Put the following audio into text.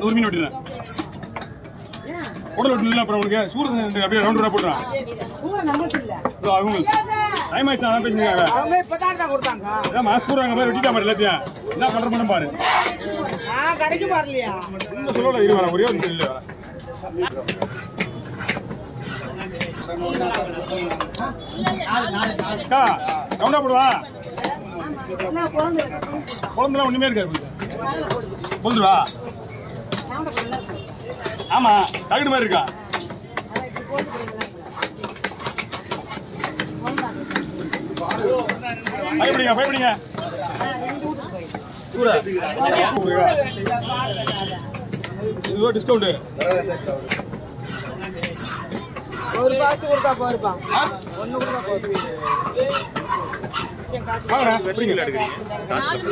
நூறு மீன் வெட்டிடுறேன். உடல் வெட்டல அப்புறம் உனக்கு சூடு அப்படியே ரவுண்ட் ரவுண்ட் போட்டுறான். அவங்க டைம் ஆயிடுச்சு அதான் பேசிருக்காங்க அவங்க இப்பதான் கொடுத்தாங்க அதான் மாசு போடுறாங்க மாதிரி வெட்டிட்டா பாரு எல்லாத்தையும். என்ன பண்ற பண்ண பாரு. நான் கடைக்கு வரலையா இன்னும் சொல்லல இரு வரேன் ஒரே ஒரு நிமிஷம் இல்ல. போடுவா? குழந்தை ஒண்ணுமே இருக்காது போதுவா ஆமா தகுடு மாதிரி இருக்கா? பயப்படுங்க பயப்படுங்க இதுவா டிஸ்கவுண்ட் ஒரு பாத்து கொடுத்தா போயிருப்பான் ஒன்னு கொடுத்தா போதும் வாங்க எப்படிங்க நாலு